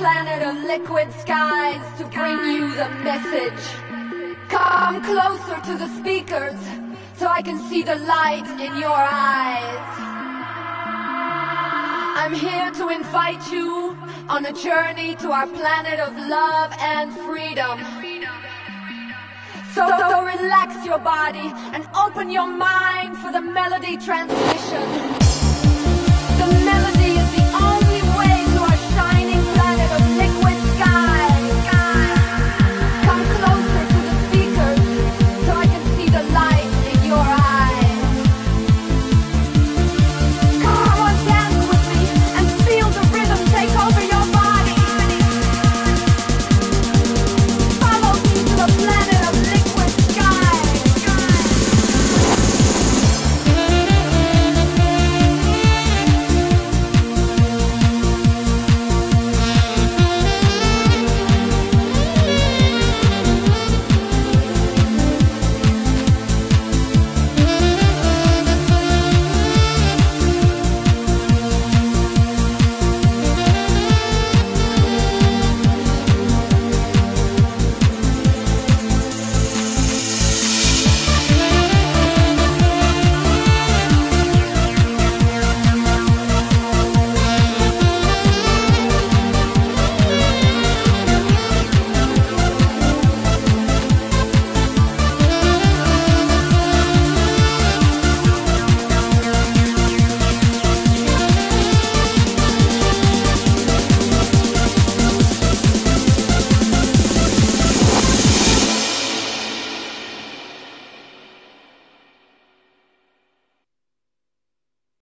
Planet of liquid skies to bring you the message. Come closer to the speakers so I can see the light in your eyes. I'm here to invite you on a journey to our planet of love and freedom. So, so relax your body and open your mind for the melody transmission.